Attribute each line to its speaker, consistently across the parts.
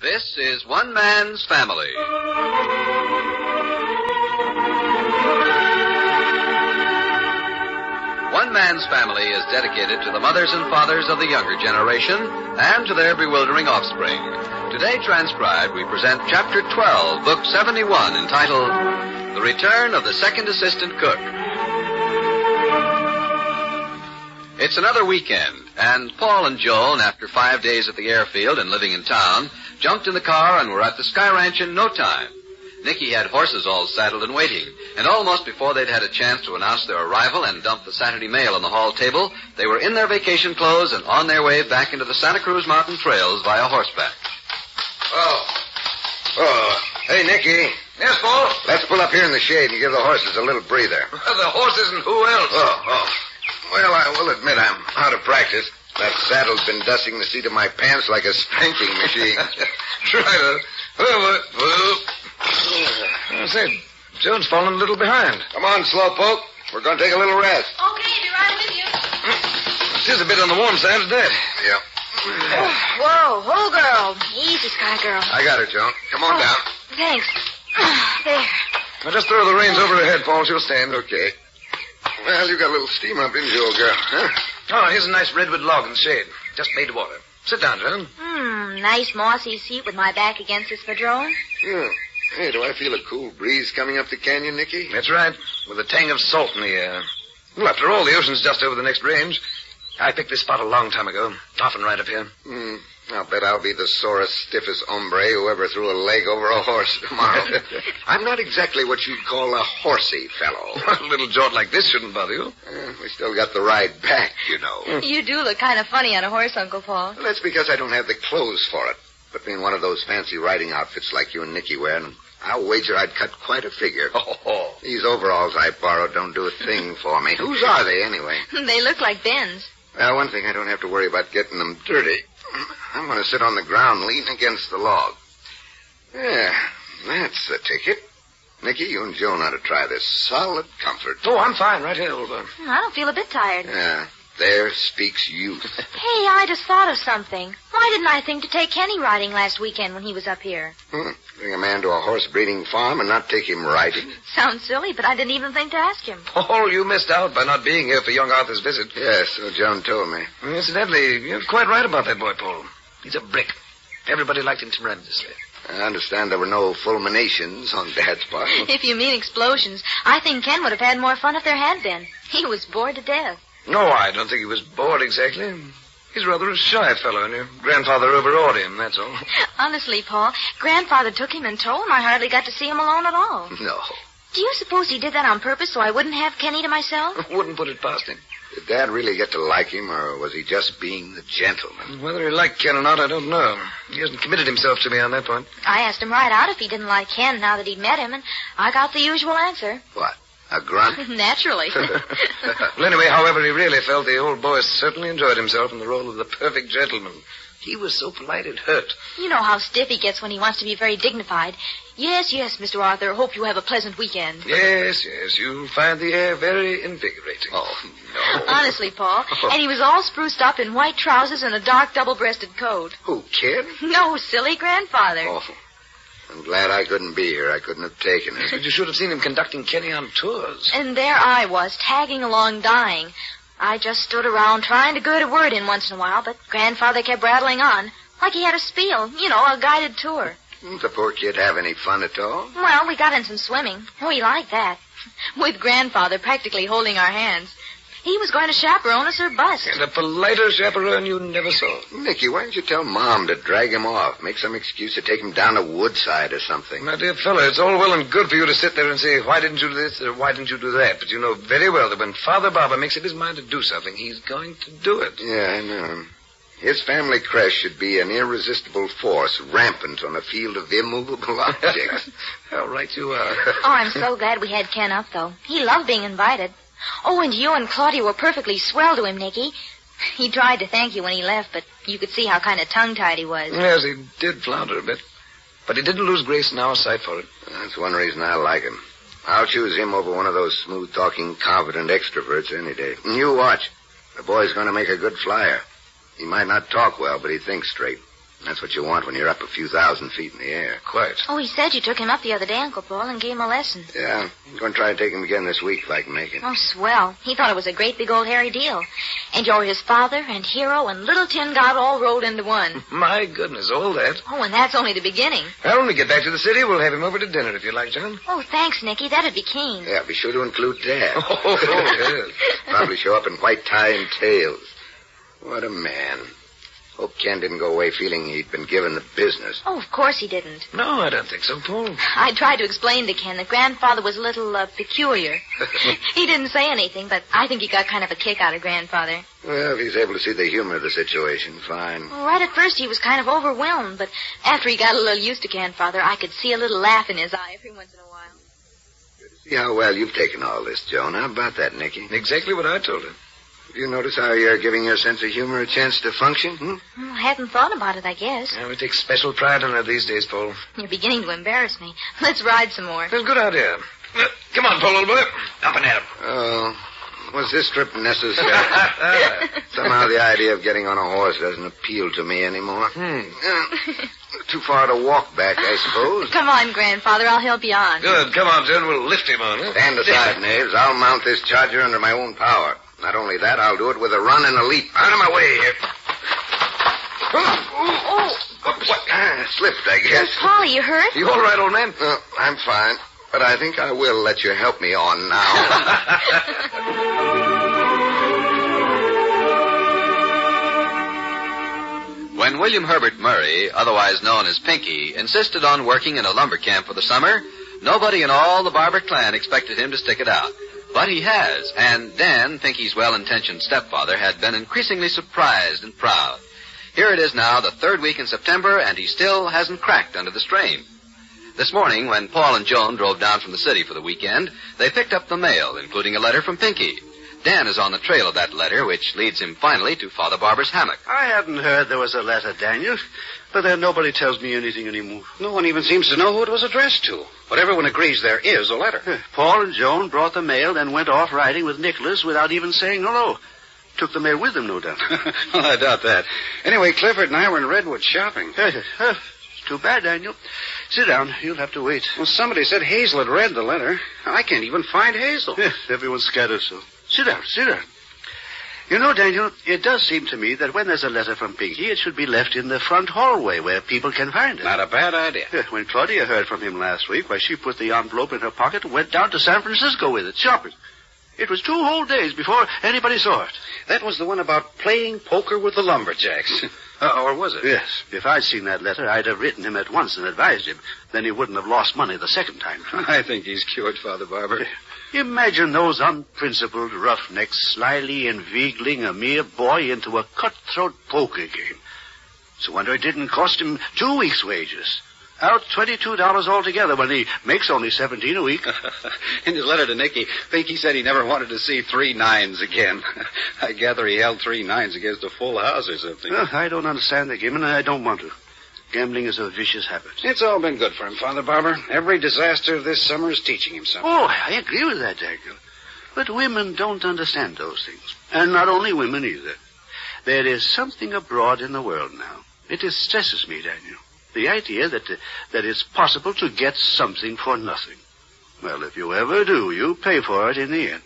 Speaker 1: This is One Man's Family. One Man's Family is dedicated to the mothers and fathers of the younger generation and to their bewildering offspring. Today transcribed, we present Chapter 12, Book 71, entitled The Return of the Second Assistant Cook. It's another weekend, and Paul and Joan, after five days at the airfield and living in town, jumped in the car and were at the Sky Ranch in no time. Nicky had horses all saddled and waiting, and almost before they'd had a chance to announce their arrival and dump the Saturday mail on the hall table, they were in their vacation clothes and on their way back into the Santa Cruz mountain trails via horseback.
Speaker 2: Oh. Oh. Hey, Nicky.
Speaker 3: Yes, Paul?
Speaker 2: Let's pull up here in the shade and give the horses a little breather.
Speaker 3: the horses and who else?
Speaker 2: Oh, oh. Well, I will admit I'm out of practice. That saddle's been dusting the seat of my pants like a spanking machine.
Speaker 3: Try to. Uh, well, well, I say, Joan's fallen a little behind.
Speaker 2: Come on, Slowpoke. We're going to take a little rest.
Speaker 4: Okay, be right with you.
Speaker 3: She's a bit on the warm side today.
Speaker 2: Yeah.
Speaker 4: Whoa, whoa, girl. Easy, Sky Girl.
Speaker 2: I got her, Joan. Come on
Speaker 4: Oh,
Speaker 2: down.
Speaker 4: Thanks. There.
Speaker 3: Now just throw the reins over her head, Paul. She'll stand.
Speaker 2: Okay. Well, you got a little steam up in you, old girl, huh?
Speaker 3: Oh, here's a nice redwood log in the shade. Just made to water. Sit down, Joan.
Speaker 4: Hmm, nice mossy seat with my back against this madrone.
Speaker 2: Yeah. Hey, do I feel a cool breeze coming up the canyon, Nicky?
Speaker 3: That's right. With a tang of salt in the air. Well, after all, the ocean's just over the next range. I picked this spot a long time ago. Often right up here.
Speaker 2: Hmm. I'll bet I'll be the sorest, stiffest hombre who ever threw a leg over a horse tomorrow. I'm not exactly what you'd call a horsey fellow.
Speaker 3: a little jaunt like this shouldn't bother you.
Speaker 2: Eh, we still got the ride back, you know.
Speaker 4: You do look kind of funny on a horse, Uncle Paul.
Speaker 2: Well, that's because I don't have the clothes for it. Put me in one of those fancy riding outfits like you and Nicky wear, and I'll wager I'd cut quite a figure.
Speaker 3: Oh,
Speaker 2: These overalls I borrowed don't do a thing for me. Whose are they, anyway?
Speaker 4: They look like Ben's.
Speaker 2: Well, one thing I don't have to worry about getting them dirty. I'm going to sit on the ground leaning against the log. Yeah, that's the ticket. Nicky, you and Joan ought to try this. Solid comfort.
Speaker 3: Oh, I'm fine right here, old. Hmm,
Speaker 4: I don't feel a bit tired.
Speaker 2: Yeah, there speaks youth.
Speaker 4: Hey, I just thought of something. Why didn't I think to take Kenny riding last weekend when he was up here?
Speaker 2: Hmm. Bring a man to a horse breeding farm and not take him riding?
Speaker 4: Sounds silly, but I didn't even think to ask him.
Speaker 3: Paul, you missed out by not being here for young Arthur's visit.
Speaker 2: Yes, so Joan told me.
Speaker 3: Incidentally, you're quite right about that boy, Paul. He's a brick. Everybody liked him tremendously.
Speaker 2: I understand there were no fulminations on Dad's part.
Speaker 4: If you mean explosions, I think Ken would have had more fun if there had been. He was bored to death.
Speaker 3: No, I don't think he was bored exactly. He's rather a shy fellow, and your grandfather overawed him, that's all.
Speaker 4: Honestly, Paul, Grandfather took him and told him I hardly got to see him alone at all.
Speaker 2: No.
Speaker 4: Do you suppose he did that on purpose so I wouldn't have Kenny to myself?
Speaker 3: Wouldn't put it past him.
Speaker 2: Did Dad really get to like him, or was he just being the gentleman?
Speaker 3: Whether he liked Ken or not, I don't know. He hasn't committed himself to me on that point.
Speaker 4: I asked him right out if he didn't like Ken now that he'd met him, and I got the usual answer.
Speaker 2: What? A grunt?
Speaker 4: Naturally.
Speaker 3: Well, anyway, however he really felt, the old boy certainly enjoyed himself in the role of the perfect gentleman. He was so polite it hurt.
Speaker 4: you know how stiff he gets when he wants to be very dignified. Yes, yes, Mr. Arthur. Hope you have a pleasant weekend.
Speaker 3: Yes, yes, you'll find the air very invigorating.
Speaker 2: Oh, no.
Speaker 4: Honestly, Paul. And he was all spruced up in white trousers and a dark double-breasted coat.
Speaker 2: Who, kid?
Speaker 4: No, silly grandfather.
Speaker 2: Oh. I'm glad I couldn't be here. I couldn't have taken it.
Speaker 3: But you should have seen him conducting Kenny on tours.
Speaker 4: And there I was, tagging along dying. I just stood around trying to get a word in once in a while, but Grandfather kept rattling on, like he had a spiel, you know, a guided tour.
Speaker 2: Didn't the poor kid have any fun at all?
Speaker 4: Well, we got in some swimming. Oh, he liked that. With Grandfather practically holding our hands. He was going to chaperone us or bust.
Speaker 3: And a politer chaperone you never saw.
Speaker 2: Nicky, why didn't you tell Mom to drag him off? Make some excuse to take him down to Woodside or something.
Speaker 3: My dear fellow, it's all well and good for you to sit there and say, why didn't you do this or why didn't you do that? But you know very well that when Father Barbour makes up his mind to do something, he's going to do it.
Speaker 2: Yeah, I know. His family crest should be an irresistible force rampant on a field of immovable objects.
Speaker 3: How right you are.
Speaker 4: Oh, I'm so glad we had Ken up, though. He loved being invited. Oh, and you and Claudia were perfectly swell to him, Nicky. He tried to thank you when he left, but you could see how kind of tongue-tied he was.
Speaker 3: yes, he did flounder a bit. But he didn't lose grace in our sight for it.
Speaker 2: That's one reason I like him. I'll choose him over one of those smooth-talking, confident extroverts any day. And you watch. The boy's going to make a good flyer. He might not talk well, but he thinks straight. That's what you want when you're up a few thousand feet in the air.
Speaker 3: Quite.
Speaker 4: Oh, he said you took him up the other day, Uncle Paul, and gave him a lesson.
Speaker 2: Yeah, I'm going to try to take him again this week if I can make it.
Speaker 4: Oh, swell. He thought it was a great big old hairy deal. And you're his father and hero and little tin god all rolled into one.
Speaker 3: My goodness, all that.
Speaker 4: Oh, and that's only the beginning.
Speaker 3: Well, when we get back to the city, we'll have him over to dinner if you like, Joan.
Speaker 4: Oh, thanks, Nicky. That'd be keen.
Speaker 2: Yeah, be sure to include Dad.
Speaker 3: Oh, yes.
Speaker 2: Probably show up in white tie and tails. What a man. Hope Ken didn't go away feeling he'd been given the business.
Speaker 4: Oh, of course he didn't.
Speaker 3: No, I don't think so, Paul.
Speaker 4: I tried to explain to Ken that Grandfather was a little uh, peculiar. he didn't say anything, but I think he got kind of a kick out of Grandfather.
Speaker 2: Well, if he's able to see the humor of the situation, fine.
Speaker 4: Well, right at first he was kind of overwhelmed, but after he got a little used to Grandfather, I could see a little laugh in his eye every once in a while.
Speaker 2: See how well you've taken all this, Joan. How about that, Nicky?
Speaker 3: Exactly what I told him.
Speaker 2: Do you notice how you're giving your sense of humor a chance to function? Hmm?
Speaker 4: Well, I hadn't thought about it, I guess.
Speaker 3: Yeah, we take special pride in it these days, Paul.
Speaker 4: You're beginning to embarrass me. Let's ride some more.
Speaker 3: That's a good idea. Uh, Come on, Paul, old boy. Up and at him.
Speaker 2: Oh, was this trip necessary? Somehow the idea of getting on a horse doesn't appeal to me anymore.
Speaker 3: Hmm.
Speaker 2: Uh, too far to walk back, I suppose.
Speaker 4: Come on, Grandfather. I'll help you on.
Speaker 3: Good. Come on, Joan. We'll lift him on. Huh?
Speaker 2: Stand aside, knaves. I'll mount this charger under my own power. Not only that, I'll do it with a run and a leap. Out of my way here.
Speaker 4: Oh,
Speaker 2: What? Ah, slipped, I guess.
Speaker 4: Polly, you hurt?
Speaker 3: You all right, old man?
Speaker 2: Uh, I'm fine, but I think I will let you help me on now.
Speaker 1: When William Herbert Murray, otherwise known as Pinky, insisted on working in a lumber camp for the summer, nobody in all the Barbour clan expected him to stick it out. But he has, and Dan, Pinky's well-intentioned stepfather, had been increasingly surprised and proud. Here it is now, the third week in September, and he still hasn't cracked under the strain. This morning, when Paul and Joan drove down from the city for the weekend, they picked up the mail, including a letter from Pinky. Dan is on the trail of that letter, which leads him finally to Father Barbour's hammock.
Speaker 5: I hadn't heard there was a letter, Daniel. But then nobody tells me anything anymore.
Speaker 6: No one even seems to know who it was addressed to. But everyone agrees there is a letter.
Speaker 5: Paul and Joan brought the mail, then went off riding with Nicholas without even saying hello. Took the mail with them, no doubt.
Speaker 6: well, I doubt that. Anyway, Clifford and I were in Redwood shopping.
Speaker 5: It's Too bad, Daniel. Sit down. You'll have to wait.
Speaker 6: Well, somebody said Hazel had read the letter. I can't even find Hazel.
Speaker 5: Yes, everyone's scattered so. Sit down, sit down. You know, Daniel, it does seem to me that when there's a letter from Pinky, it should be left in the front hallway where people can find it.
Speaker 6: Not a bad idea.
Speaker 5: When Claudia heard from him last week, why, she put the envelope in her pocket and went down to San Francisco with it, shopping. It was two whole days before anybody saw it.
Speaker 6: That was the one about playing poker with the lumberjacks. uh, or was it?
Speaker 5: Yes, if I'd seen that letter, I'd have written him at once and advised him. Then he wouldn't have lost money the second time.
Speaker 6: I think he's cured, Father Barbour.
Speaker 5: Imagine those unprincipled roughnecks slyly inveigling a mere boy into a cutthroat poker game. It's a wonder it didn't cost him two weeks' wages. Out twenty-two dollars altogether when he makes only seventeen a week.
Speaker 6: In his letter to Nicky, Pinky said he never wanted to see three nines again. I gather he held three nines against a full house or something.
Speaker 5: Uh, I don't understand the game, and I don't want to. Gambling is a vicious habit.
Speaker 6: It's all been good for him, Father Barbour. Every disaster of this summer is teaching him something.
Speaker 5: Oh, I agree with that, Daniel. But women don't understand those things. And not only women either. There is something abroad in the world now. It distresses me, Daniel. The idea that, uh, that it's possible to get something for nothing. Well, if you ever do, you pay for it in the end.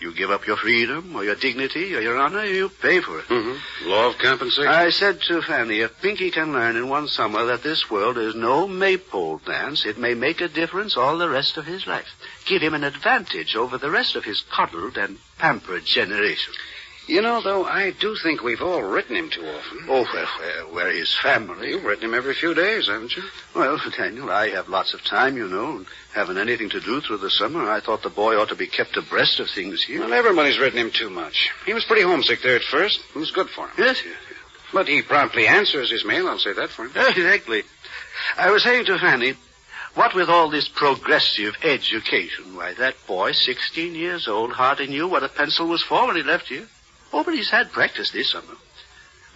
Speaker 5: You give up your freedom, or your dignity, or your honor, you pay for it.
Speaker 6: Mm-hmm. Law of compensation.
Speaker 5: I said to Fanny, if Pinky can learn in one summer that this world is no maypole dance, it may make a difference all the rest of his life. Give him an advantage over the rest of his coddled and pampered generation.
Speaker 6: You know, though, I do think we've all written him too often.
Speaker 5: Oh, well, where, where his family?
Speaker 6: You've written him every few days, haven't you?
Speaker 5: Well, Daniel, I have lots of time, you know, and haven't anything to do through the summer. I thought the boy ought to be kept abreast of things here.
Speaker 6: Well, everybody's written him too much. He was pretty homesick there at first. It was good for him.
Speaker 5: Yes, yes, yes.
Speaker 6: But he promptly answers his mail, I'll say that for him.
Speaker 5: Exactly. I was saying to Fanny, what with all this progressive education, why, that boy, 16 years old, hardly knew what a pencil was for when he left here. Oh, but he's had practice this summer.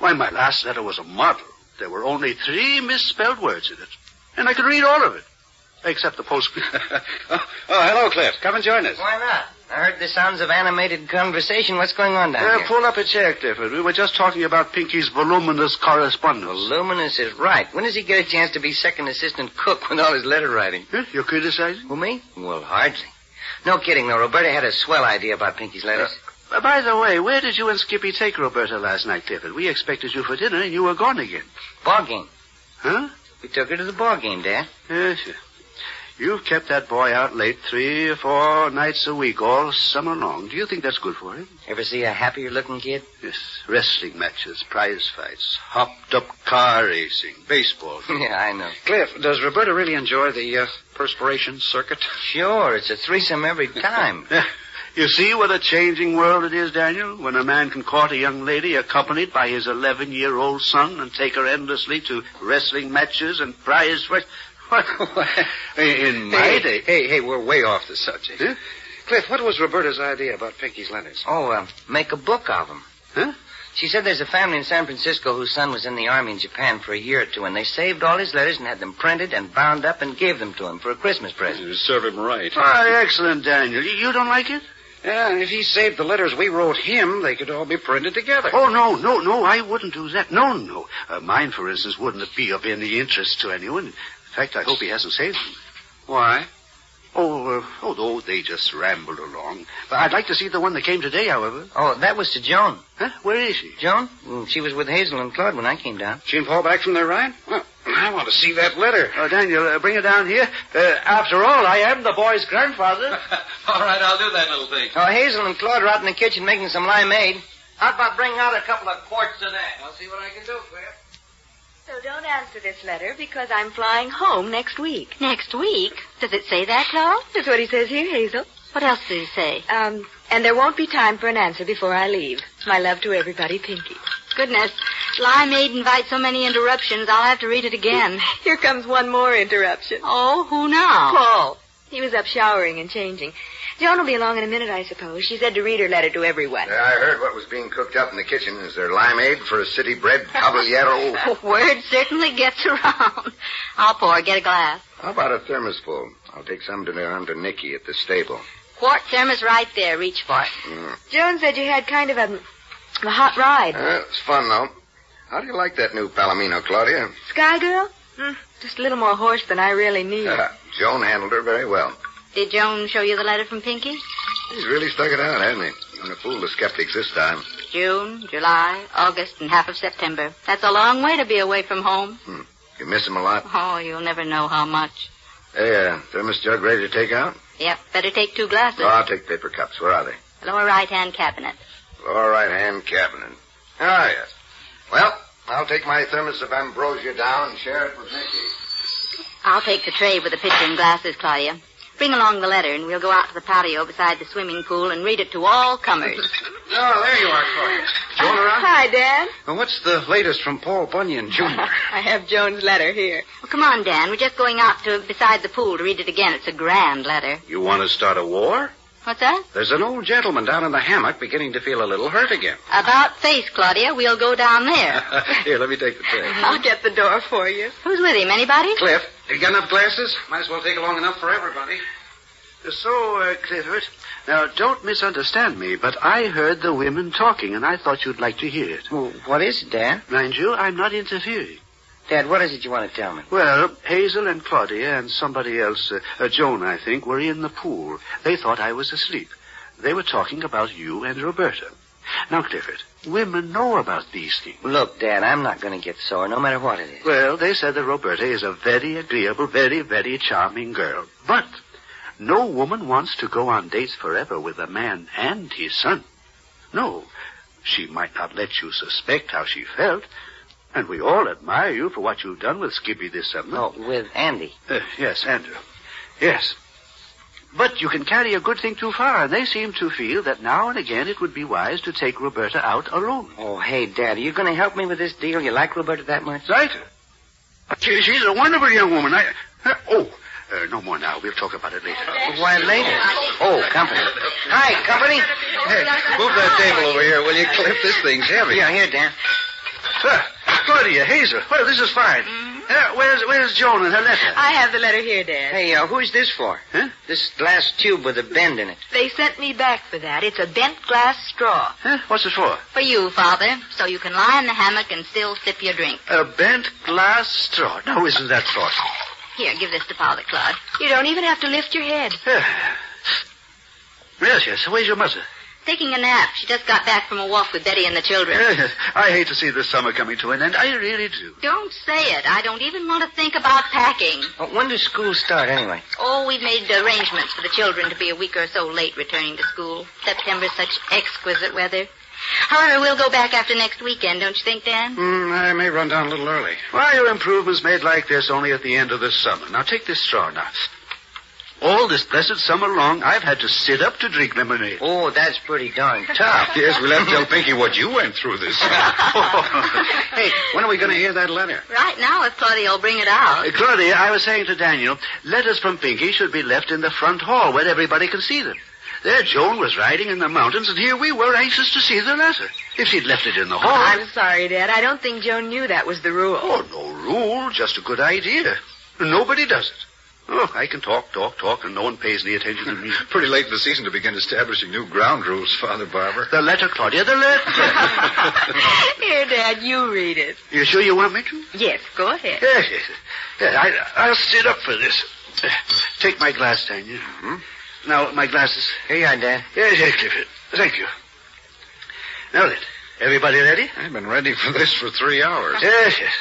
Speaker 5: Why, my last letter was a model. There were only three misspelled words in it. And I could read all of it. Except the postscript.
Speaker 6: oh, oh, hello, Cliff. Come and join us.
Speaker 7: Why not?
Speaker 8: I heard the sounds of animated conversation. What's going on down
Speaker 5: Uh,
Speaker 8: here?
Speaker 5: pull up a chair, Clifford. We were just talking about Pinky's voluminous correspondence.
Speaker 8: Voluminous is right. When does he get a chance to be second assistant cook with all his letter writing?
Speaker 5: Huh? You're criticizing?
Speaker 8: Who, me? Well, hardly. No kidding, though. Roberta had a swell idea about Pinky's letters.
Speaker 5: Uh, by the way, where did you and Skippy take Roberta last night, Clifford? We expected you for dinner, and you were gone again.
Speaker 8: Ball game.
Speaker 5: Huh?
Speaker 8: We took her to the ball game, Dad.
Speaker 5: Yes, yes. You've kept that boy out late three or four nights a week all summer long. Do you think that's good for him?
Speaker 8: Ever see a happier looking kid?
Speaker 5: Yes. Wrestling matches, prize fights, hopped up car racing, baseball.
Speaker 8: yeah, I know.
Speaker 6: Cliff, does Roberta really enjoy the uh, perspiration circuit?
Speaker 8: Sure, it's a threesome every time.
Speaker 5: You see what a changing world it is, Daniel, when a man can court a young lady accompanied by his 11 year old son and take her endlessly to wrestling matches and prize fights. What? In my
Speaker 6: Hey,
Speaker 5: day.
Speaker 6: hey, hey, we're way off the subject.
Speaker 5: Huh?
Speaker 6: Cliff, what was Roberta's idea about Pinky's letters?
Speaker 8: oh, uh, make a book of them.
Speaker 5: Huh?
Speaker 8: She said there's a family in San Francisco whose son was in the army in Japan for a year or two, and they saved all his letters and had them printed and bound up and gave them to him for a Christmas present.
Speaker 6: Serve him right.
Speaker 5: Why, excellent, Daniel. You you don't like it?
Speaker 6: Yeah, if he saved the letters we wrote him, they could all be printed together.
Speaker 5: Oh, no, no, no, I wouldn't do that. No, no. Uh, mine, for instance, wouldn't be of any interest to anyone. In fact, I hope he hasn't saved them.
Speaker 6: Why?
Speaker 5: Oh, uh, oh, no, they just rambled along. But I'd like to see the one that came today, however.
Speaker 8: Oh, that was to Joan.
Speaker 5: Huh? Where is she?
Speaker 8: Joan? Mm, She was with Hazel and Claude when I came down.
Speaker 6: She and Paul back from their ride? Well, I want to see that letter.
Speaker 5: Oh, Daniel, uh, bring it down here. Uh, after all, I am the boy's grandfather.
Speaker 9: All right, I'll do that little thing.
Speaker 8: Oh, Hazel and Claude are out in the kitchen making some limeade. How about bringing out a couple of quarts of that? I'll see what I can do, Cliff.
Speaker 10: So don't answer this letter because I'm flying home next week.
Speaker 11: Next week? Does it say that, Claude?
Speaker 10: That's what he says here, Hazel.
Speaker 11: What else does he say?
Speaker 10: Um, and there won't be time for an answer before I leave. My love to everybody, Pinky.
Speaker 11: Goodness, Limeade invites so many interruptions, I'll have to read it again.
Speaker 10: Here comes one more interruption.
Speaker 11: Oh, who now?
Speaker 10: Paul. He was up showering and changing. Joan will be along in a minute, I suppose. She said to read her letter to everyone.
Speaker 2: I heard what was being cooked up in the kitchen. Is there limeade for a city bred caballero?
Speaker 11: Word certainly gets around. I'll pour. Get a glass.
Speaker 2: How about a thermos full? I'll take some to down to Nicky at the stable.
Speaker 11: Quart thermos right there. Reach for it.
Speaker 2: Mm.
Speaker 10: Joan said you had kind of a, a hot ride.
Speaker 2: Uh, it's fun, though. How do you like that new Palomino, Claudia?
Speaker 10: Sky Girl? Hmm, just a little more horse than I really need.
Speaker 2: Uh, Joan handled her very well.
Speaker 11: Did Joan show you the letter from Pinky?
Speaker 2: He's really stuck it out, hasn't he? Gonna fool the skeptics this time.
Speaker 11: June, July, August, and half of September. That's a long way to be away from home.
Speaker 2: You miss him a lot?
Speaker 11: Oh, you'll never know how much.
Speaker 2: Hey, uh, thermos jug ready to take out?
Speaker 11: Yep, better take two glasses.
Speaker 2: Oh, I'll take paper cups. Where are they?
Speaker 11: Lower right-hand cabinet.
Speaker 2: Lower right hand cabinet. Ah, yes. Well, I'll take my thermos of ambrosia down and share it with Nicky.
Speaker 11: I'll take the tray with the pitcher and glasses, Claudia. Bring along the letter, and we'll go out to the patio beside the swimming pool and read it to all comers.
Speaker 6: Oh, there you are, Claudia. Joan around?
Speaker 10: Hi, Dan.
Speaker 6: Well, what's the latest from Paul Bunyan, Jr.?
Speaker 10: I have Joan's letter here.
Speaker 11: Well, come on, Dan. We're just going out to beside the pool to read it again. It's a grand letter.
Speaker 6: You want to start a war?
Speaker 11: What's that?
Speaker 6: There's an old gentleman down in the hammock beginning to feel a little hurt again.
Speaker 11: About face, Claudia. We'll go down there.
Speaker 6: Here, let me take the tray.
Speaker 10: I'll get the door for you.
Speaker 11: Who's with him? Anybody?
Speaker 6: Cliff, you got enough glasses? Might as well take along enough for everybody.
Speaker 5: So, uh, Clifford, now don't misunderstand me, but I heard the women talking, and I thought you'd like to hear it.
Speaker 8: Well, what is it, Dan?
Speaker 5: Mind you, I'm not interfering.
Speaker 8: Dad, what is it you want to tell me?
Speaker 5: Well, Hazel and Claudia and somebody else, uh, uh, Joan, I think, were in the pool. They thought I was asleep. They were talking about you and Roberta. Now, Clifford, women know about these things.
Speaker 8: Look, Dad, I'm not going to get sore, no matter what it is.
Speaker 5: Well, they said that Roberta is a very agreeable, very, very charming girl. But no woman wants to go on dates forever with a man and his son. No, she might not let you suspect how she felt. And we all admire you for what you've done with Skippy this summer.
Speaker 8: No, with Andy.
Speaker 5: Uh, yes, Andrew. Yes. But you can carry a good thing too far, and they seem to feel that now and again it would be wise to take Roberta out alone.
Speaker 8: Oh, hey, Dad, are you going to help me with this deal? You like Roberta that much?
Speaker 5: Right? She, she's a wonderful young woman. I, uh, oh, uh, no more now. We'll talk about it later.
Speaker 8: Why, later. Oh, company. Hi, company.
Speaker 6: Hey, move that table over here, will you, Cliff? This thing's heavy.
Speaker 8: Yeah, here, Dan.
Speaker 5: Sir, Claudia, Hazel. Well, this is fine. Uh, where's where's Joan and her letter?
Speaker 10: I have the letter here, Dad.
Speaker 8: Hey, uh, who's this for?
Speaker 5: Huh?
Speaker 8: This glass tube with a bend in it.
Speaker 10: They sent me back for that. It's a bent glass straw.
Speaker 5: Huh? What's it for?
Speaker 11: For you, Father, so you can lie in the hammock and still sip your drink.
Speaker 5: A bent glass straw. Now, isn't that thoughtful?
Speaker 11: Here, give this to Father, Claude.
Speaker 10: You don't even have to lift your head.
Speaker 5: yes, yes. Where's your mother?
Speaker 11: Taking a nap. She just got back from a walk with Betty and the children.
Speaker 5: Yes, I hate to see this summer coming to an end. I really do.
Speaker 11: Don't say it. I don't even want to think about packing.
Speaker 8: Well, when does school start anyway?
Speaker 11: Oh, we've made arrangements for the children to be a week or so late returning to school. September's such exquisite weather. However, we'll go back after next weekend, don't you think, Dan?
Speaker 6: Hmm, I may run down a little early.
Speaker 5: Why are improvements made like this only at the end of the summer? Now, take this straw now. All this blessed summer long, I've had to sit up to drink lemonade.
Speaker 8: Oh, that's pretty darn tough.
Speaker 6: Yes, we'll have to tell Pinky what you went through this. hey, when are we going to hear that letter?
Speaker 11: Right now, if Claudia will bring it out.
Speaker 5: Uh, Claudia, I was saying to Daniel, letters from Pinky should be left in the front hall where everybody can see them. There, Joan was riding in the mountains, and here we were anxious to see the letter. If she'd left it in the hall.
Speaker 10: I'm sorry, Dad. I don't think Joan knew that was the rule.
Speaker 5: Oh, no rule, just a good idea. Nobody does it. Oh, I can talk, talk, talk, and no one pays any attention to me.
Speaker 6: Pretty late in the season to begin establishing new ground rules, Father Barbour.
Speaker 5: The letter, Claudia, the letter.
Speaker 10: Here, Dad, you read it.
Speaker 5: you sure you want me to?
Speaker 10: Yes, go ahead.
Speaker 5: Yes, yes. yes I, I'll sit up for this. Take my glass, Daniel. Hmm? Now, my glasses.
Speaker 8: Here you are, Dad.
Speaker 5: Yes, yes, Clifford. Thank you. Now then, everybody ready?
Speaker 6: I've been ready for this for three hours.
Speaker 5: Yes, yes.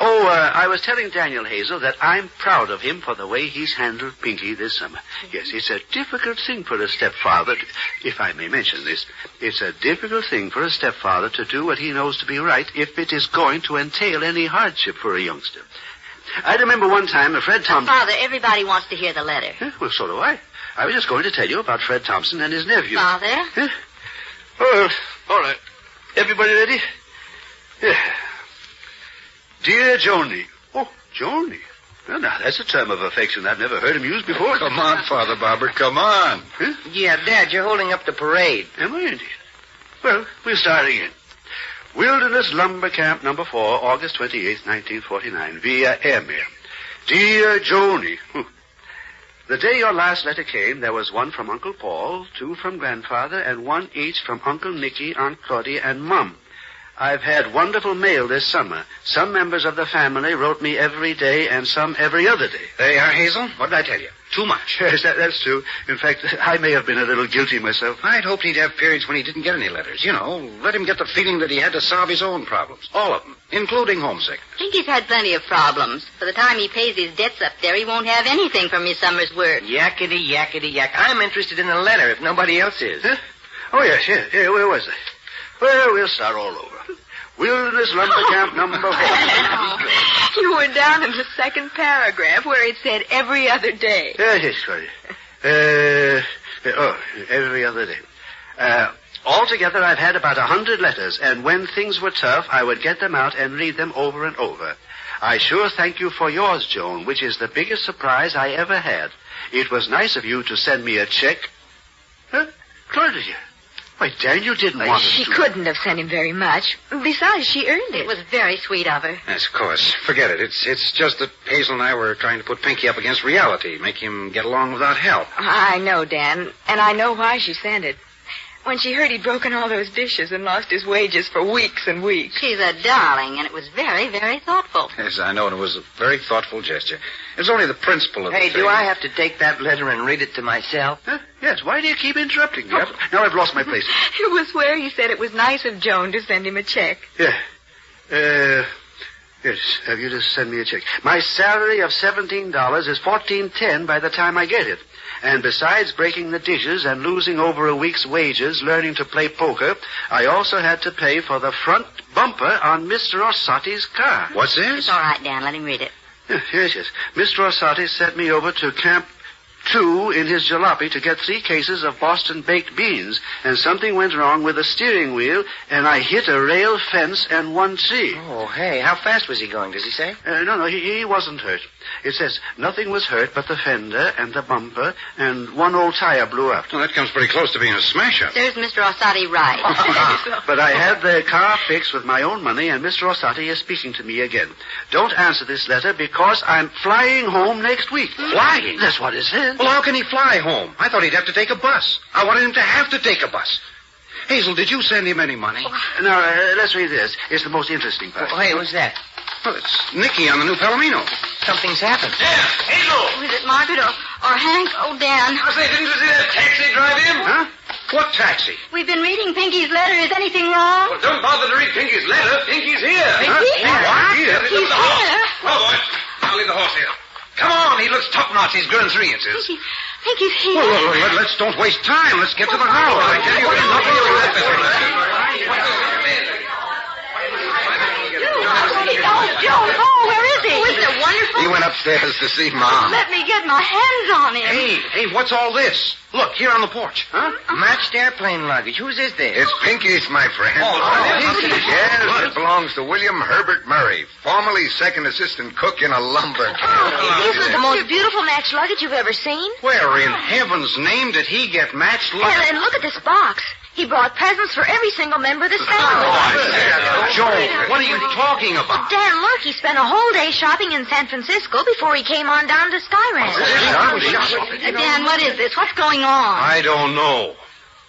Speaker 5: Oh, uh, I was telling Daniel Hazel that I'm proud of him for the way he's handled Pinky this summer. Yes, it's a difficult thing for a stepfather, to, if I may mention this. It's a difficult thing for a stepfather to do what he knows to be right if it is going to entail any hardship for a youngster. I remember one time uh, Fred Thompson.
Speaker 11: Father, everybody wants to hear the letter.
Speaker 5: Eh, well, so do I. I was just going to tell you about Fred Thompson and his nephew.
Speaker 11: Father?
Speaker 5: Eh? Oh, all right. Everybody ready? Yeah. Dear Joni. Oh, Joni. Well, now, that's a term of affection I've never heard him use before.
Speaker 6: Come on, Father Barbour, come on.
Speaker 5: Huh?
Speaker 8: Yeah, Dad, you're holding up the parade.
Speaker 5: Am I indeed? Well, we'll start again. Wilderness Lumber Camp Number 4, August 28, 1949, via airmail. Dear Joni, the day your last letter came, there was one from Uncle Paul, two from Grandfather, and one each from Uncle Nicky, Aunt Claudia, and Mum. I've had wonderful mail this summer. Some members of the family wrote me every day, and some every other day.
Speaker 6: There are, Hazel. What did I tell you? Too much.
Speaker 5: Yes, that, that's true. In fact, I may have been a little guilty myself.
Speaker 6: I'd hoped he'd have periods when he didn't get any letters. You know, let him get the feeling that he had to solve his own problems. All of them, including homesick.
Speaker 11: I think he's had plenty of problems. By the time he pays his debts up there, he won't have anything from his summer's work.
Speaker 8: Yakety, yakety, yak. I'm interested in the letter if nobody else is.
Speaker 5: Huh? Oh, yes, yes. Yeah, where was I? Well, we'll start all over. Wilderness Lumber Camp number four.
Speaker 10: You were down in the second paragraph where it said every other day.
Speaker 5: Yes, yes, sorry. Uh, oh, every other day. Uh, altogether, I've had about a hundred letters, and when things were tough, I would get them out and read them over and over. I sure thank you for yours, Joan, which is the biggest surprise I ever had. It was nice of you to send me a check. Huh? Claudia. Why, Daniel didn't want us
Speaker 10: She
Speaker 5: to.
Speaker 10: couldn't have sent him very much. Besides, she earned
Speaker 11: It
Speaker 10: it.
Speaker 11: was very sweet of her.
Speaker 6: Yes, of course. Forget it. It's it's just that Hazel and I were trying to put Pinky up against reality, make him get along without help.
Speaker 10: I know, Dan, and I know why she sent it. When she heard he'd broken all those dishes and lost his wages for weeks and weeks.
Speaker 11: She's a darling, and it was very, very thoughtful.
Speaker 6: Yes, I know, and it was a very thoughtful gesture. It was only the principle of
Speaker 8: Hey,
Speaker 6: the thing.
Speaker 8: do I have to take that letter and read it to myself?
Speaker 5: Huh? Yes, why do you keep interrupting me? I've- Now I've lost my place.
Speaker 10: It was where he said it was nice of Joan to send him a check.
Speaker 5: Yeah. Uh, yes, have you just send me a check. My salary of $17 is fourteen ten by the time I get it. And besides breaking the dishes and losing over a week's wages learning to play poker, I also had to pay for the front bumper on Mr. Ossati's car.
Speaker 6: What's
Speaker 11: It's
Speaker 6: this?
Speaker 11: all right, Dan. Let him read it.
Speaker 5: Yes, yes, yes. Mr. Ossati sent me over to Camp two in his jalopy to get three cases of Boston baked beans, and something went wrong with the steering wheel, and I hit a rail fence and one tree.
Speaker 7: Oh, hey, how fast was he going, does he say?
Speaker 5: Uh, no, no, he, he wasn't hurt. It says nothing was hurt but the fender and the bumper, and one old tire blew up.
Speaker 6: Well, that comes pretty close to being a smash-up.
Speaker 11: There's Mr. Osati right.
Speaker 5: But I had the car fixed with my own money, and Mr. Ossati is speaking to me again. Don't answer this letter because I'm flying home next week.
Speaker 6: Flying?
Speaker 5: That's what it says.
Speaker 6: Well, how can he fly home? I thought he'd have to take a bus. I wanted him to have to take a bus. Hazel, did you send him any money?
Speaker 5: Now, uh, let's read this. It's the most interesting part.
Speaker 7: Oh, hey, what's that?
Speaker 6: Well, it's Nicky on the new Palomino.
Speaker 7: Something's happened. Yeah, Hazel!
Speaker 11: Was it Margaret or, or Hank? Oh, Dan.
Speaker 3: I say, didn't you see that taxi drive in?
Speaker 6: Huh? What taxi?
Speaker 11: We've been reading Pinky's letter. Is anything wrong?
Speaker 3: Well, don't bother to read Pinky's letter. Pinky's here.
Speaker 11: Pinky?
Speaker 3: What? Here.
Speaker 11: He's here.
Speaker 3: Oh, boy. I'll leave the horse here. Come on, he looks top notch. He's grown three inches.
Speaker 11: Pinky, Pinky's here.
Speaker 6: Well, well, well, let, us don't waste time. Let's get to the house. I tell you, there's nothing to do with this.
Speaker 11: Oh, Joe. Oh, where is he? Oh, isn't it wonderful?
Speaker 2: He went upstairs to see Mom.
Speaker 11: Let me get my hands on him.
Speaker 6: Hey, hey, what's all this? Look, here on the porch. Huh?
Speaker 7: Matched airplane luggage. Whose is this?
Speaker 2: It's Pinky's, my friend.
Speaker 6: Oh, oh Pinky.
Speaker 2: Yes, it belongs to William Herbert Murray, formerly second assistant cook in a lumber oh, camp.
Speaker 11: This is the most beautiful match luggage you've ever seen.
Speaker 6: Where in heaven's name did he get matched
Speaker 11: And,
Speaker 6: luggage?
Speaker 11: and look at this box. He brought presents for every single member of this family.
Speaker 6: Joe, what are you talking about?
Speaker 11: Dan, look, he spent a whole day shopping in San Francisco before he came on down to Sky Ranch. Uh, Dan, what is this? What's going on?
Speaker 6: I don't know.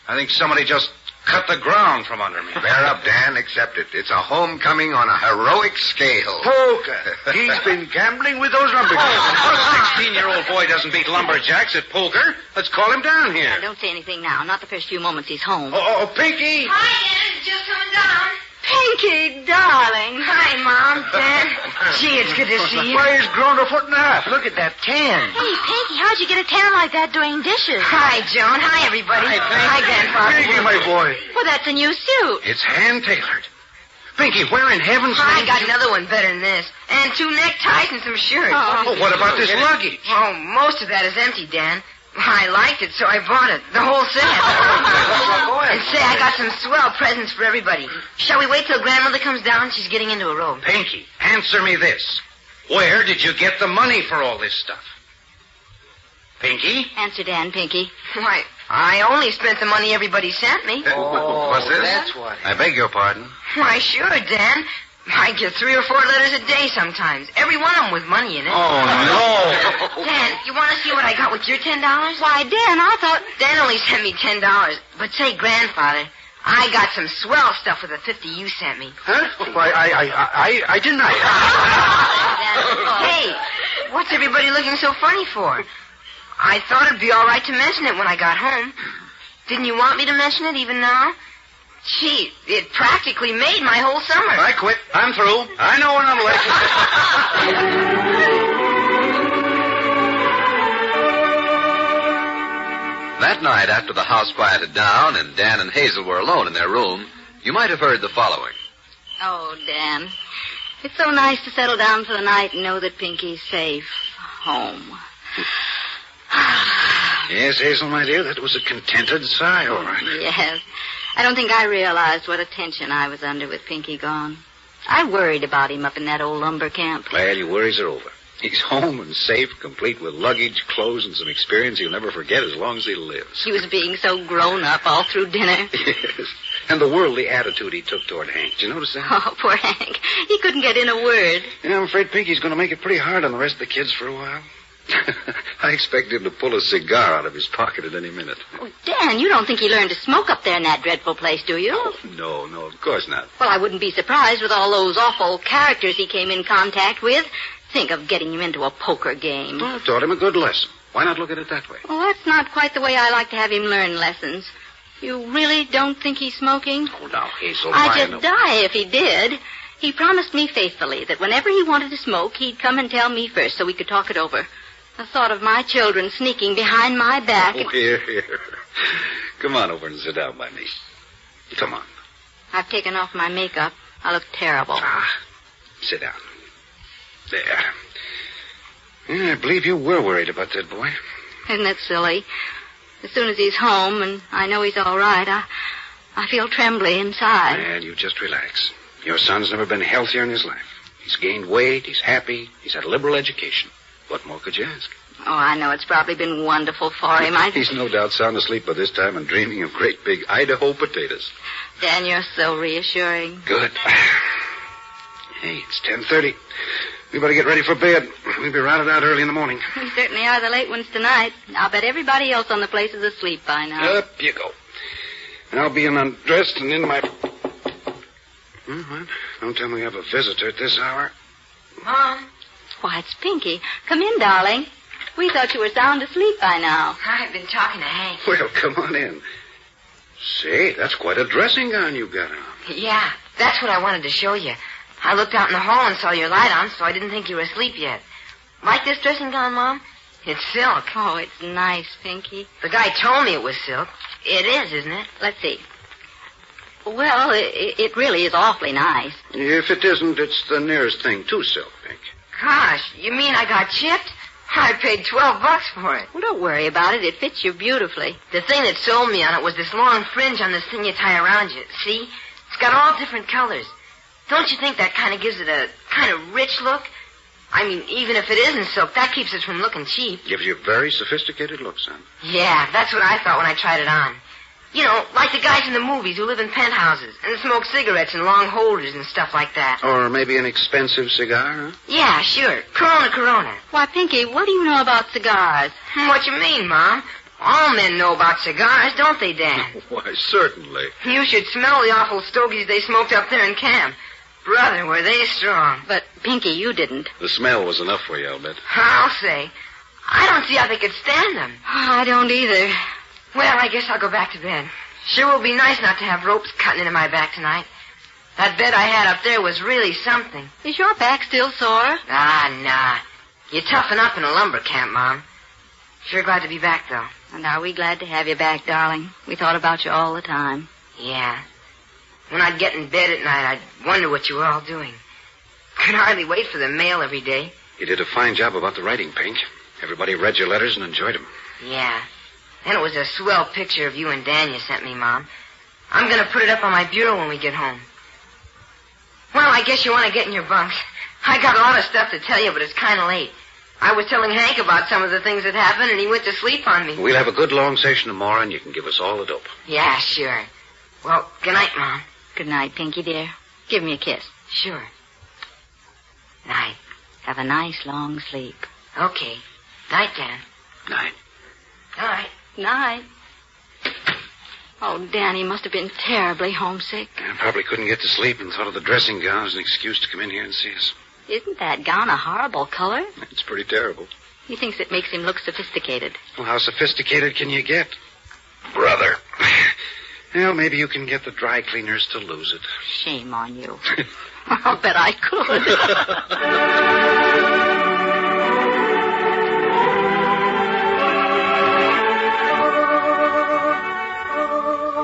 Speaker 6: I think somebody just cut the ground from under me.
Speaker 2: Bear up, Dan. Accept it. It's a homecoming on a heroic scale.
Speaker 5: Poker. He's been gambling with those lumberjacks.
Speaker 6: A 16-year-old boy doesn't beat lumberjacks at poker. Let's call him down here.
Speaker 11: Don't say anything now. Not the first few moments he's home.
Speaker 6: Oh, oh, oh Pinky!
Speaker 11: Hi, Dan. Just coming down. Pinky, darling. Hi, Mom, Dan.
Speaker 7: Gee, it's good to see you.
Speaker 5: Why, he's grown a foot and a half.
Speaker 7: Look at that tan.
Speaker 11: Hey, Pinky, how'd you get a tan like that doing dishes?
Speaker 7: Hi, Joan. Hi, everybody. Hi, Pinky. Hi, Grandfather.
Speaker 5: Pinky, my boy.
Speaker 11: Well, that's a new suit.
Speaker 6: It's hand-tailored. Pinky, where in heaven's
Speaker 7: I
Speaker 6: name...
Speaker 7: got another one better than this. And two neckties and some shirts.
Speaker 6: Oh, what about this oh, luggage?
Speaker 7: Oh, most of that is empty, Dan. I liked it, so I bought it. The whole set. and say, I got some swell presents for everybody. Shall we wait till grandmother comes down? She's getting into a robe.
Speaker 6: Pinky, answer me this. Where did you get the money for all this stuff? Pinky?
Speaker 11: Answer Dan, Pinky.
Speaker 7: Why, I only spent the money everybody sent me.
Speaker 2: What's this?
Speaker 7: Oh, that's what.
Speaker 6: I beg your pardon.
Speaker 7: Why, sure, Dan. I get three or four letters a day sometimes. Every one of them with money in it.
Speaker 6: Oh, no.
Speaker 7: Dan, you want to see what I got with your ten dollars?
Speaker 11: Why, Dan, I thought.
Speaker 7: Dan only sent me ten dollars. But say, grandfather, I got some swell stuff with the fifty you sent me.
Speaker 5: Huh? Why, I, I, I, I didn't. I.
Speaker 7: hey, what's everybody looking so funny for? I thought it'd be all right to mention it when I got home. Didn't you want me to mention it even now? Gee, it practically made my whole summer.
Speaker 6: I quit. I'm through. I know when I'm late.
Speaker 1: That night, after the house quieted down and Dan and Hazel were alone in their room, you might have heard the following.
Speaker 11: Oh, Dan. It's so nice to settle down for the night and know that Pinky's safe. Home.
Speaker 6: yes, Hazel, my dear, that was a contented sigh, all right.
Speaker 11: Yes. I don't think I realized what a tension I was under with Pinky gone. I worried about him up in that old lumber camp.
Speaker 6: Well, your worries are over. He's home and safe, complete with luggage, clothes, and some experience he'll never forget as long as he lives.
Speaker 11: He was being so grown up all through dinner.
Speaker 6: yes. And the worldly attitude he took toward Hank. Did you notice that?
Speaker 11: Oh, poor Hank. He couldn't get in a word.
Speaker 6: Yeah, I'm afraid Pinky's going to make it pretty hard on the rest of the kids for a while. I expect him to pull a cigar out of his pocket at any minute.
Speaker 11: Oh, Dan, you don't think he learned to smoke up there in that dreadful place, do you?
Speaker 6: Oh, no, no, of course not.
Speaker 11: Well, I wouldn't be surprised with all those awful characters he came in contact with. Think of getting him into a poker game.
Speaker 6: Well, taught him a good lesson. Why not look at it that way?
Speaker 11: Well, that's not quite the way I like to have him learn lessons. You really don't think he's smoking?
Speaker 6: Oh, now, Hazel,
Speaker 11: I'd just
Speaker 6: no-
Speaker 11: die if he did. He promised me faithfully that whenever he wanted to smoke, he'd come and tell me first so we could talk it over. The thought of my children sneaking behind my back.
Speaker 6: Oh, here, here. Come on over and sit down by me. Come on.
Speaker 11: I've taken off my makeup. I look terrible.
Speaker 6: Ah, sit down. There. Yeah, I believe you were worried about that boy.
Speaker 11: Isn't that silly? As soon as he's home and I know he's all right, I, I feel trembly inside.
Speaker 6: Well, you just relax. Your son's never been healthier in his life. He's gained weight, he's happy, he's had a liberal education. What more could you ask?
Speaker 11: Oh, I know it's probably been wonderful for him. I...
Speaker 6: He's no doubt sound asleep by this time and dreaming of great big Idaho potatoes.
Speaker 11: Dan, you're so reassuring.
Speaker 6: Good. Hey, it's 10.30. We better get ready for bed. We'll be rounded out early in the morning.
Speaker 11: We certainly are the late ones tonight. I'll bet everybody else on the place is asleep by now.
Speaker 6: Up you go. And I'll be in undressed and in my... Hmm, what? Don't tell me we have a visitor at this hour.
Speaker 7: Mom,
Speaker 11: Why, it's Pinky. Come in, darling. We thought you were sound asleep by now.
Speaker 7: I've been talking to Hank.
Speaker 6: Well, come on in. Say, that's quite a dressing gown you got on.
Speaker 7: Yeah, that's what I wanted to show you. I looked out in the hall and saw your light on, so I didn't think you were asleep yet. Like this dressing gown, Mom? It's silk.
Speaker 11: Oh, it's nice, Pinky.
Speaker 7: The guy told me it was silk. It is, isn't it?
Speaker 11: Let's see. Well, it, it really is awfully nice.
Speaker 6: If it isn't, it's the nearest thing to silk, Pink.
Speaker 7: Gosh, you mean I got chipped? I paid twelve bucks for it.
Speaker 11: Well, don't worry about it. It fits you beautifully.
Speaker 7: The thing that sold me on it was this long fringe on this thing you tie around you. See? It's got all different colors. Don't you think that kind of gives it a kind of rich look? I mean, even if it isn't silk, that keeps it from looking cheap.
Speaker 6: Gives you a very sophisticated look, son.
Speaker 7: Yeah, that's what I thought when I tried it on. You know, like the guys in the movies who live in penthouses and smoke cigarettes in long holders and stuff like that.
Speaker 6: Or maybe an expensive cigar, huh?
Speaker 7: Yeah, sure. Corona, Corona.
Speaker 11: Why, Pinky, what do you know about cigars?
Speaker 7: What you mean, Mom? All men know about cigars, don't they, Dan?
Speaker 6: Why, certainly.
Speaker 7: You should smell the awful stogies they smoked up there in camp. Brother, were they strong.
Speaker 11: But, Pinky, you didn't.
Speaker 6: The smell was enough for you, I'll bet.
Speaker 7: I'll say. I don't see how they could stand them.
Speaker 11: Oh, I don't either.
Speaker 7: Well, I guess I'll go back to bed. Sure will be nice not to have ropes cutting into my back tonight. That bed I had up there was really something.
Speaker 11: Is your back still sore?
Speaker 7: Ah, nah. You're toughen up in a lumber camp, Mom. Sure glad to be back, though.
Speaker 11: And are we glad to have you back, darling? We thought about you all the time.
Speaker 7: Yeah. When I'd get in bed at night, I'd wonder what you were all doing. Could hardly wait for the mail every day.
Speaker 6: You did a fine job about the writing, Pink. Everybody read your letters and enjoyed them.
Speaker 7: Yeah. And it was a swell picture of you and Dan you sent me, Mom. I'm gonna put it up on my bureau when we get home. Well, I guess you want to get in your bunks. I got a lot of stuff to tell you, but it's kind of late. I was telling Hank about some of the things that happened, and he went to sleep on me.
Speaker 6: We'll have a good long session tomorrow, and you can give us all the dope.
Speaker 7: Yeah, sure. Well, good night, Mom.
Speaker 11: Good night, Pinky dear. Give me a kiss.
Speaker 7: Sure. Night.
Speaker 11: Have a nice long sleep.
Speaker 7: Okay. Night, Dan.
Speaker 6: Night.
Speaker 7: Night.
Speaker 11: Night. Oh, Danny must have been terribly homesick.
Speaker 6: I probably couldn't get to sleep and thought of the dressing gown as an excuse to come in here and see us.
Speaker 11: Isn't that gown a horrible color?
Speaker 6: It's pretty terrible.
Speaker 11: He thinks it makes him look sophisticated.
Speaker 6: Well, how sophisticated can you get? Brother. Well, maybe you can get the dry cleaners to lose it.
Speaker 11: Shame on you. I'll bet I could.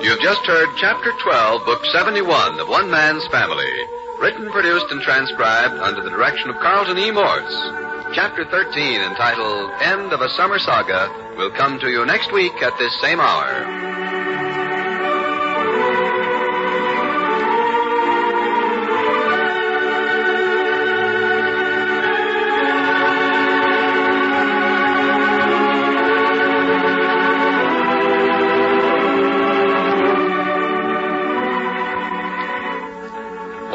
Speaker 1: You've just heard Chapter 12, Book 71 of One Man's Family. Written, produced, and transcribed under the direction of Carlton E. Morse. Chapter 13, entitled End of a Summer Saga, will come to you next week at this same hour.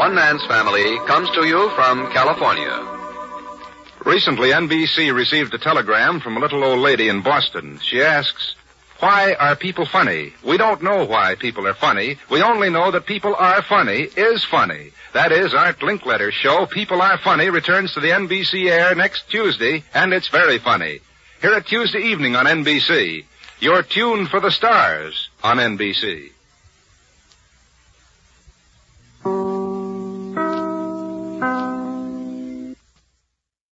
Speaker 1: One Man's Family comes to you from California.
Speaker 9: Recently, NBC received a telegram from a little old lady in Boston. She asks, Why are people funny? We don't know why people are funny. We only know that people are funny is funny. That is, Art Linkletter's show, People Are Funny, returns to the NBC air next Tuesday, and it's very funny. Here at Tuesday evening on NBC. You're tuned for the stars on NBC.